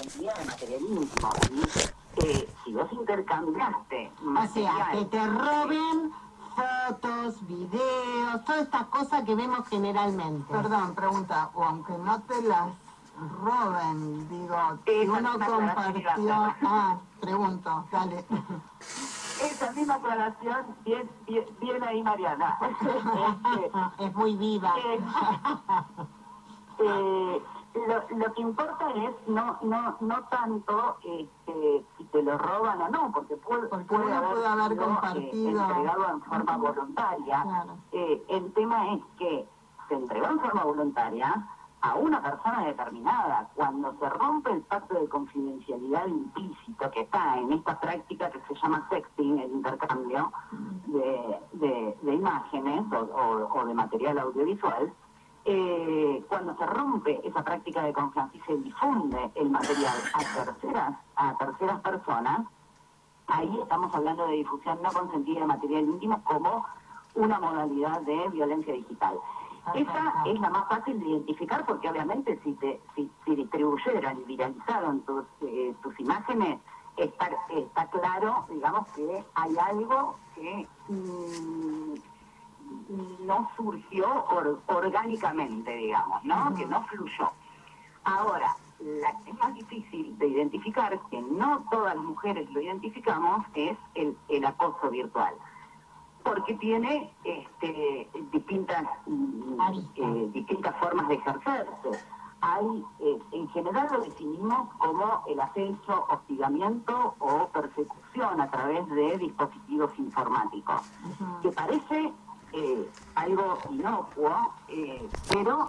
cantidad de material íntimo. Y, eh, si vos intercambiaste O sea, que te roben fotos, videos, todas estas cosas que vemos generalmente. Perdón, pregunta, o aunque no te las roben, digo, si uno compartió... Ah, pregunto, dale. esa misma aclaración, bien, bien, bien ahí Mariana. Este, Es muy viva. Eh, eh, lo, lo que importa es no no no tanto este, si te lo roban o no, porque puede, Porque puede haber sido, eh, compartido. entregado en forma voluntaria. Claro. Eh, el tema es que se entregó en forma voluntaria a una persona determinada. Cuando se rompe el pacto de confidencialidad implícito que está en esta práctica que se llama sexting, el intercambio de, de- de imágenes o, o- o de material audiovisual, eh, cuando se rompe esa práctica de confianza y se difunde el material a terceras, a terceras personas, ahí estamos hablando de difusión no consentida de material íntimo como una modalidad de violencia digital. Esa es la más fácil de identificar porque obviamente si te si, si distribuyeron y viralizaron tus, eh, tus imágenes, está, está claro, digamos, que hay algo que mm, no surgió or- orgánicamente, digamos, ¿no? Que no fluyó. Ahora, la que es más difícil de identificar, que no todas las mujeres lo identificamos, es el, el acoso virtual. Porque tiene este, distintas, eh, distintas formas de ejercerse. Hay, eh, en general lo definimos como el acecho, hostigamiento o persecución a través de dispositivos informáticos, que parece eh, algo inocuo, eh, pero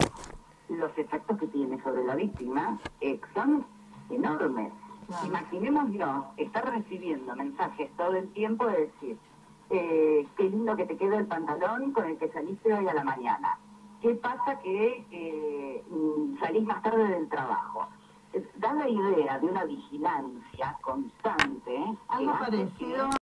los efectos que tiene sobre la víctima eh, son enormes. Claro. Imaginémonos estar recibiendo mensajes todo el tiempo de decir, eh, qué lindo que te queda el pantalón con el que saliste hoy a la mañana. ¿Qué pasa que eh, mm, salís más tarde del trabajo? Da la idea de una vigilancia constante. Algo parecido